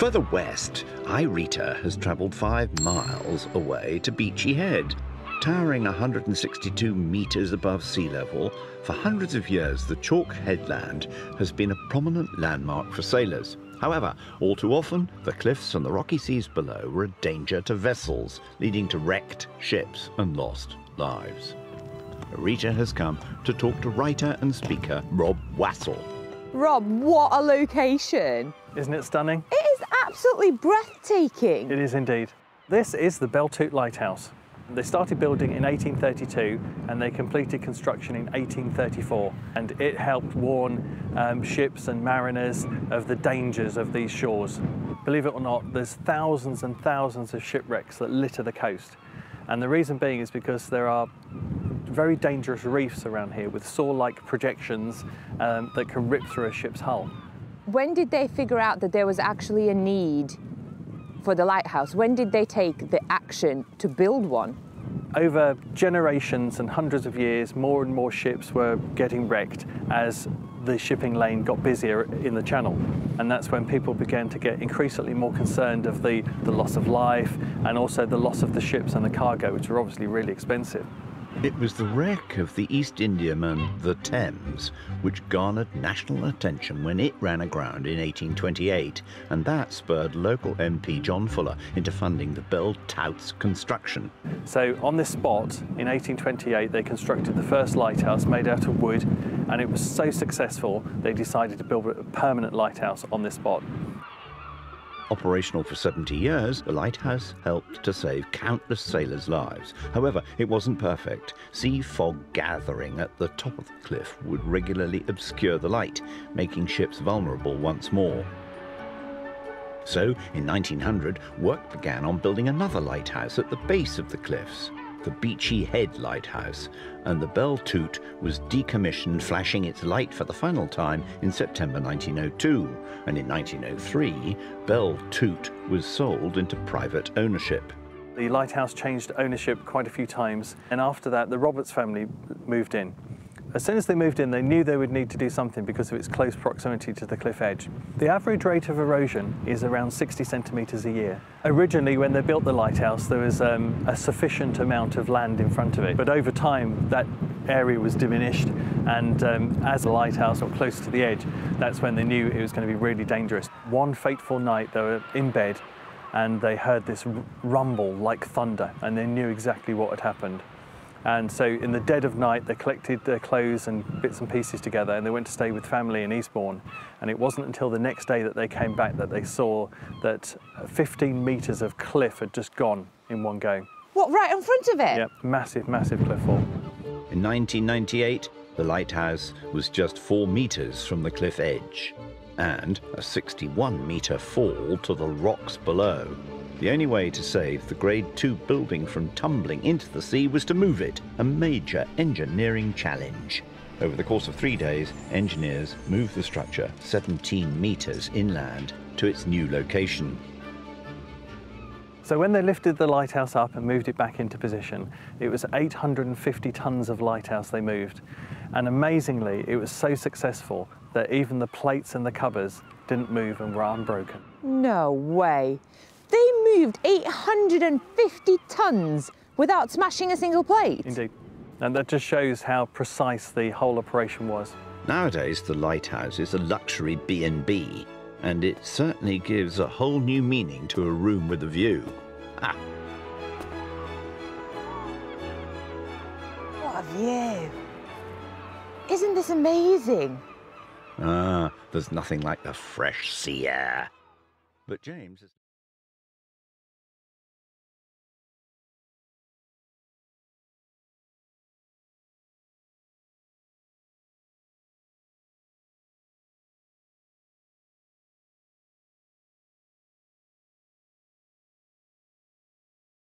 Further west, Irita has travelled five miles away to Beachy Head. Towering 162 metres above sea level, for hundreds of years the chalk headland has been a prominent landmark for sailors. However, all too often, the cliffs and the rocky seas below were a danger to vessels, leading to wrecked ships and lost lives. Rita has come to talk to writer and speaker Rob Wassell. Rob, what a location! Isn't it stunning? It is absolutely breathtaking. It is indeed. This is the Belle Tout Lighthouse. They started building in 1832 and they completed construction in 1834 and it helped warn um, ships and mariners of the dangers of these shores. Believe it or not, there's thousands and thousands of shipwrecks that litter the coast and the reason being is because there are very dangerous reefs around here with saw-like projections um, that can rip through a ship's hull. When did they figure out that there was actually a need for the lighthouse? When did they take the action to build one? Over generations and hundreds of years, more and more ships were getting wrecked as the shipping lane got busier in the channel. And that's when people began to get increasingly more concerned of the, the loss of life and also the loss of the ships and the cargo, which were obviously really expensive. It was the wreck of the East Indiaman, the Thames, which garnered national attention when it ran aground in 1828, and that spurred local MP John Fuller into funding the Belle Tout's construction. So on this spot, in 1828, they constructed the first lighthouse made out of wood, and it was so successful, they decided to build a permanent lighthouse on this spot. Operational for 70 years, the lighthouse helped to save countless sailors' lives. However, it wasn't perfect. Sea fog gathering at the top of the cliff would regularly obscure the light, making ships vulnerable once more. So, in 1900, work began on building another lighthouse at the base of the cliffs the Beachy Head Lighthouse, and the Belle Tout was decommissioned, flashing its light for the final time in September 1902. And in 1903, Belle Tout was sold into private ownership. The lighthouse changed ownership quite a few times, and after that, the Roberts family moved in. As soon as they moved in, they knew they would need to do something because of its close proximity to the cliff edge. The average rate of erosion is around 60 centimetres a year. Originally, when they built the lighthouse, there was um, a sufficient amount of land in front of it, but over time, that area was diminished, and um, as the lighthouse got closer to the edge, that's when they knew it was going to be really dangerous. One fateful night, they were in bed, and they heard this rumble like thunder, and they knew exactly what had happened. And so in the dead of night, they collected their clothes and bits and pieces together and they went to stay with family in Eastbourne. And it wasn't until the next day that they came back that they saw that 15 metres of cliff had just gone in one go. What, right in front of it? Yeah, massive, massive cliff fall. In 1998, the lighthouse was just four metres from the cliff edge and a 61 metre fall to the rocks below. The only way to save the Grade 2 building from tumbling into the sea was to move it, a major engineering challenge. Over the course of three days, engineers moved the structure 17 metres inland to its new location. So when they lifted the lighthouse up and moved it back into position, it was 850 tonnes of lighthouse they moved. And amazingly, it was so successful that even the plates and the covers didn't move and were unbroken. No way. They moved 850 tonnes without smashing a single plate. Indeed. And that just shows how precise the whole operation was. Nowadays, the lighthouse is a luxury B&B, and it certainly gives a whole new meaning to a room with a view. Ah. What a view. Isn't this amazing? Ah, there's nothing like the fresh sea air. But James...